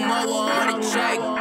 mower on the track.